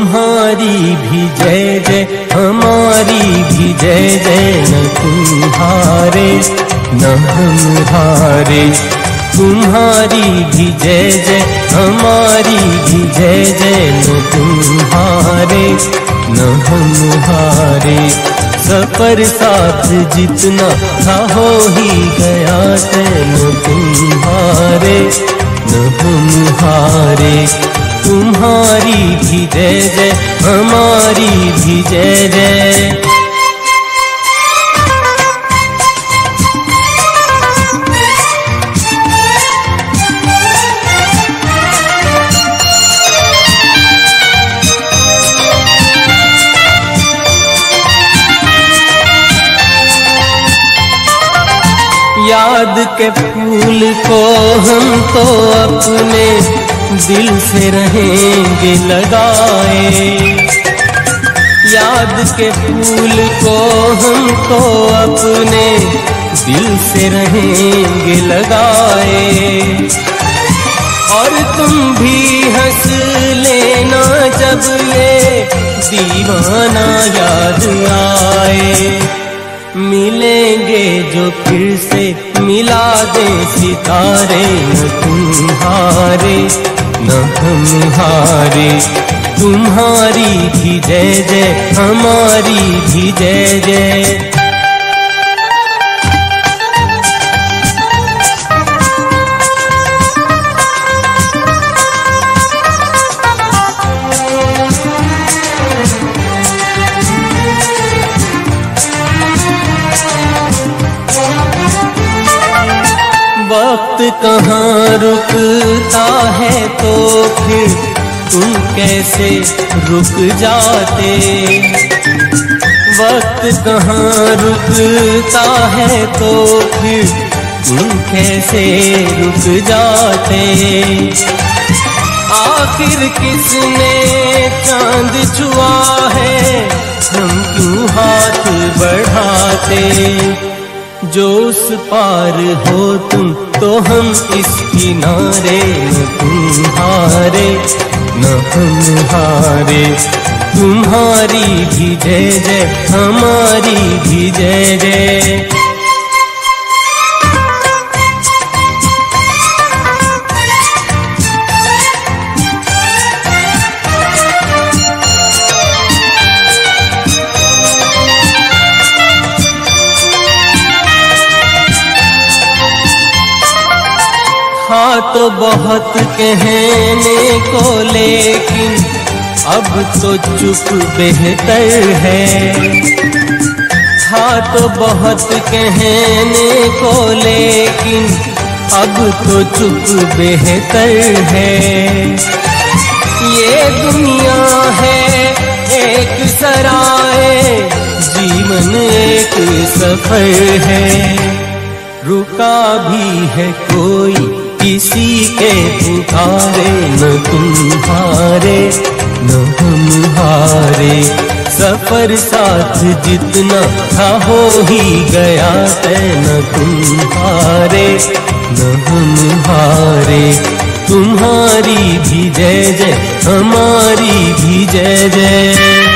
तुम्हारी भी जय जय, हमारी भी जय जय, न तुम्हारे, न हम हारे तुम्हारी भी जय जय, हमारी भी जय जय, न तुम्हारे, न हम हारे सफ़र साथ जितना था हो ही गया तैन तुम्हारे, न हम हारे तुम्हारी भी जय जय हमारी भी जय जय। याद के फूल को हम तो अपने दिल से रहेंगे लगाए। याद के फूल को हम तो अपने दिल से रहेंगे लगाए। और तुम भी हंस लेना जब ये दीवाना याद आए। मिलेंगे जो फिर से मिला दे सितारे तुम्हारे। न हम हारे तुम्हारी भी जय जय हमारी भी जय जय वक्त कहाँ रुकता है तो फिर तुम कैसे रुक जाते? वक्त कहाँ रुकता है तो फिर तुम कैसे रुक जाते? आखिर किसने चाँद छुआ है? हम क्यों हाथ बढ़ाते? जो उस पार हो तुम तो हम इस किनारे न तुम्हारे, न हम हारे। तुम्हारी भी जय जय, हमारी भी जय जय। तो बहुत कहने को, लेकिन अब तो चुप बेहतर है। हाँ तो बहुत कहने को, लेकिन अब तो चुप बेहतर है। ये दुनिया है, एक सराय, जीवन एक सफ़र है। रुका भी है कोई किसी के पुकारे, न तुम्हारे, न हम हारे सफ़र साथ जितना था, हो ही गया है न तुम्हारे, न हम हारे तुम्हारी भी जय जय, हमारी भी जय जय।